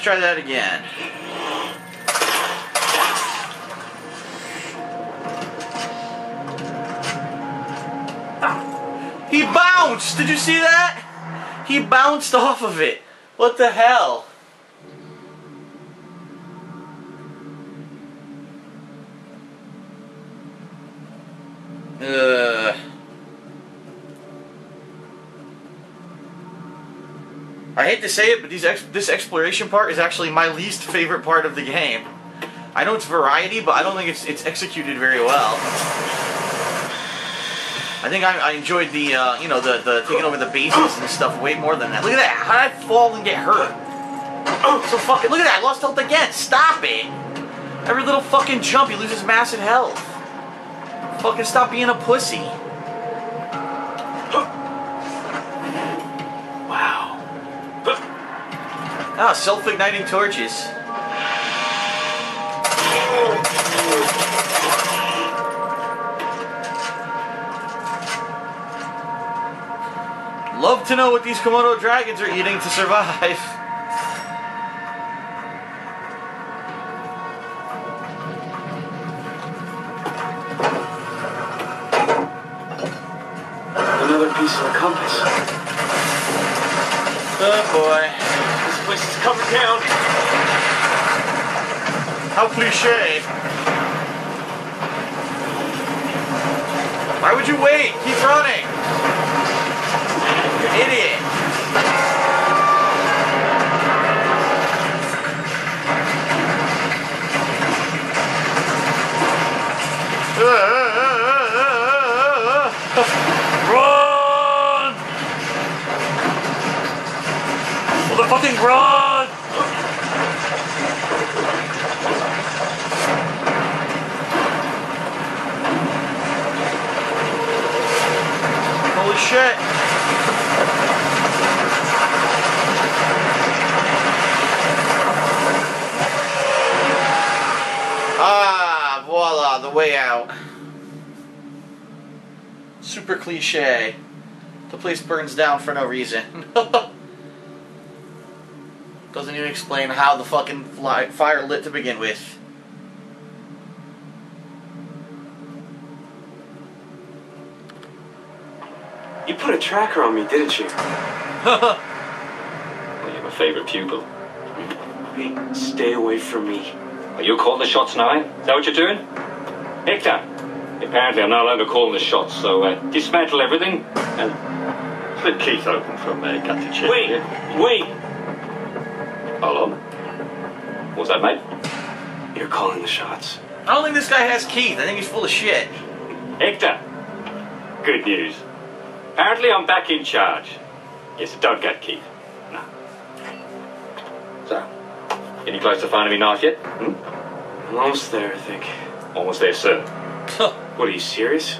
Let's try that again. He bounced! Did you see that? He bounced off of it. What the hell? Ugh. I hate to say it, but ex- this exploration part is actually my least favorite part of the game. I know it's variety, but I don't think it's it's executed very well. I think I, I enjoyed the uh, you know the the taking over the bases and stuff way more than that. Look at that! How did I fall and get hurt? Oh, so fucking look at that! I lost health again. Stop it! Every little fucking jump, he loses massive health. Fucking stop being a pussy. Ah, self-igniting torches. Love to know what these Komodo dragons are eating to survive. Another piece of the compass. Oh boy. Place is covered down. How cliche. Why would you wait? Keep running. Super cliche. The place burns down for no reason. Doesn't even explain how the fucking fly, fire lit to begin with. You put a tracker on me, didn't you? Well, you're my favorite pupil. Hey, stay away from me. Are you calling the shots now? Is that what you're doing? Hector, apparently I'm not allowed to call the shots, so uh, dismantle everything and Split Keith open from uh, gut to chin. Wait, wait. hold on. What's that, mate? You're calling the shots. I don't think this guy has Keith. I think he's full of shit. Hector, good news. Apparently I'm back in charge. Yes, don't get Keith. No. So, any close to finding me knife yet? Hmm? I'm almost there, I think. Almost there, sir. What, are you serious?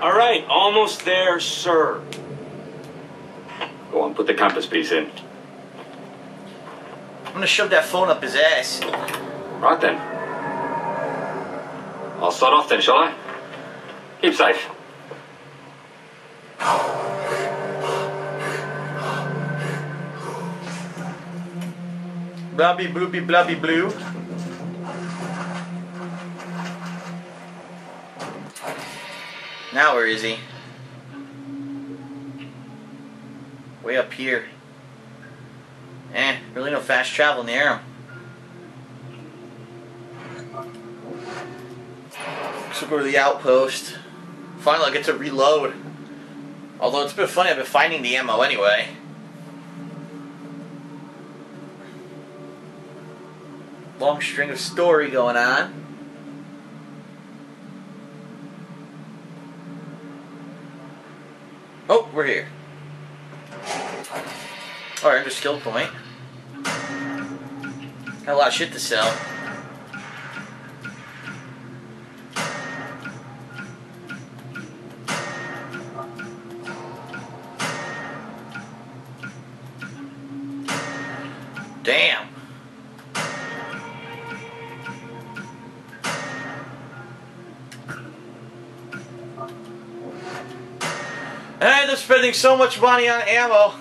All right, almost there, sir. Go on, put the compass piece in. I'm gonna shove that phone up his ass. Right then. I'll start off then, shall I? Keep safe. Blobby bloopy blobby blue. Now where is he? Way up here. Eh, really no fast travel near him. So go to the outpost. Finally, I get to reload. Although it's been funny, I've been finding the ammo anyway. Long string of story going on. Oh, we're here. Alright, under skill point. Got a lot of shit to sell. Damn. Spending so much money on ammo.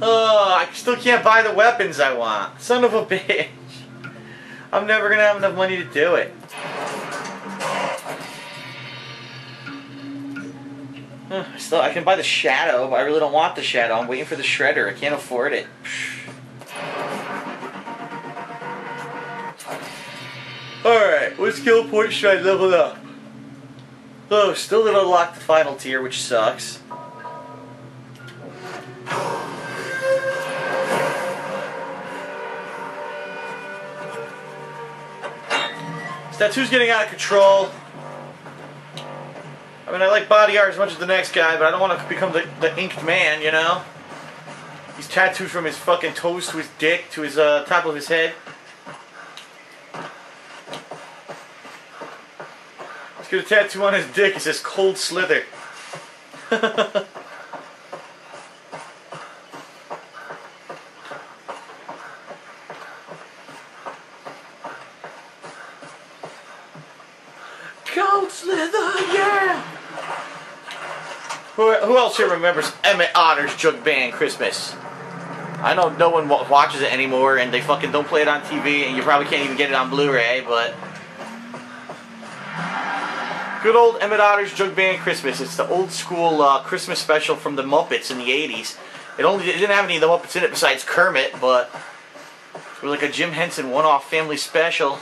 Oh, I still can't buy the weapons I want. Son of a bitch. I'm never gonna have enough money to do it. Still, I can buy the shadow, but I really don't want the shadow. I'm waiting for the shredder. I can't afford it. Alright, what skill point should I level up? Oh, still didn't unlock the final tier, which sucks. Tattoo's getting out of control. I mean, I like body art as much as the next guy, but I don't want to become the, the inked man, you know? He's tattooed from his fucking toes to his dick to his uh, top of his head. He's got a tattoo on his dick. It says Cold Slither. Slither, yeah! Who, who else here remembers Emmett Otter's Jug Band Christmas? I know no one watches it anymore, and they fucking don't play it on TV, and you probably can't even get it on Blu-ray, but... Good old Emmett Otter's Jug Band Christmas. It's the old school uh, Christmas special from the Muppets in the 80s. It only it didn't have any of the Muppets in it besides Kermit, but it was like a Jim Henson one-off family special.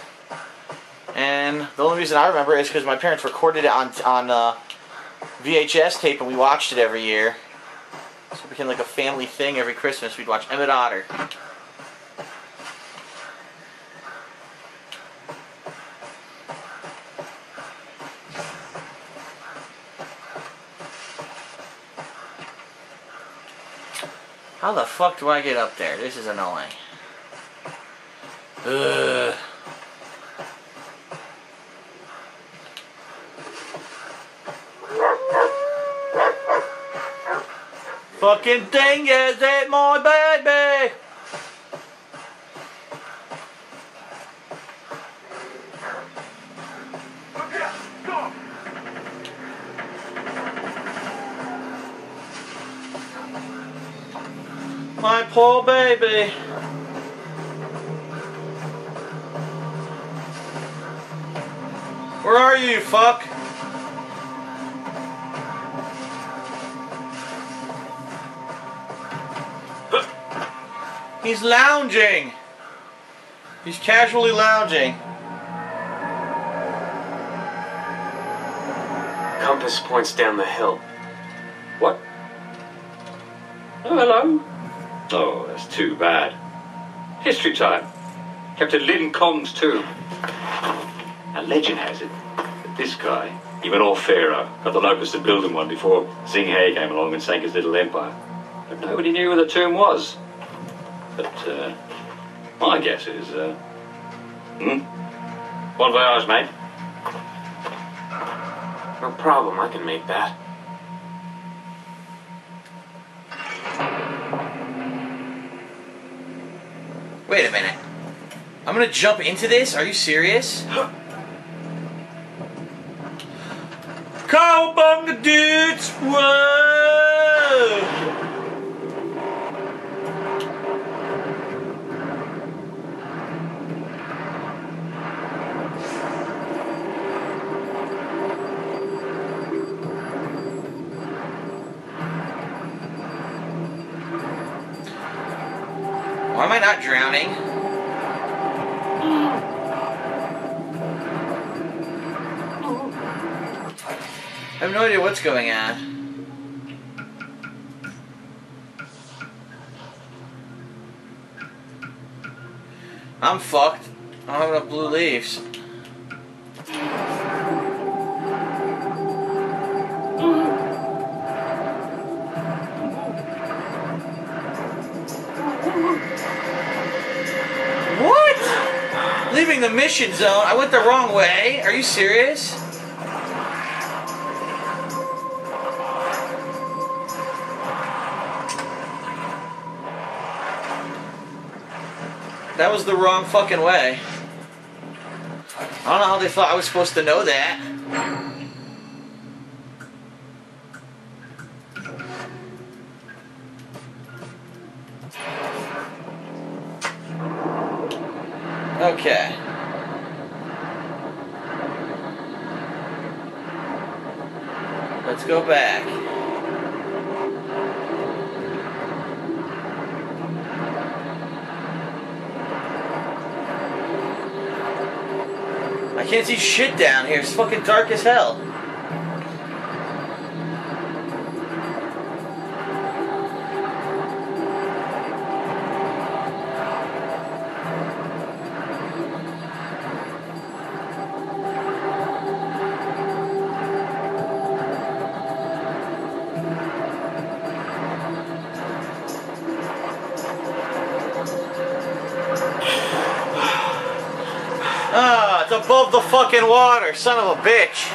And the only reason I remember is because my parents recorded it on on uh, VHS tape, and we watched it every year. So it became like a family thing every Christmas. We'd watch Emmett Otter. How the fuck do I get up there? This is annoying. Ugh. Fucking thing is it my baby? My poor baby. Where are you, fuck? He's lounging. He's casually lounging. Compass points down the hill. What? Oh, hello. Oh, that's too bad. History time. Captain Lynn Kong's tomb. And legend has it that this guy, even all pharaoh, got the locust to build him one before Zheng He came along and sank his little empire. But nobody knew where the tomb was. But uh, my guess is, uh, hmm? Bon voyage, mate. No problem, I can make that. Wait a minute. I'm gonna jump into this? Are you serious? Cowabunga dudes! Whoa! Why am I not drowning? I have no idea what's going on. I'm fucked. I don't have enough blue leaves. Leaving the mission zone? I went the wrong way. Are you serious? That was the wrong fucking way. I don't know how they thought I was supposed to know that. Okay. Let's go back. I can't see shit down here. It's fucking dark as hell. Above the fucking water, son of a bitch.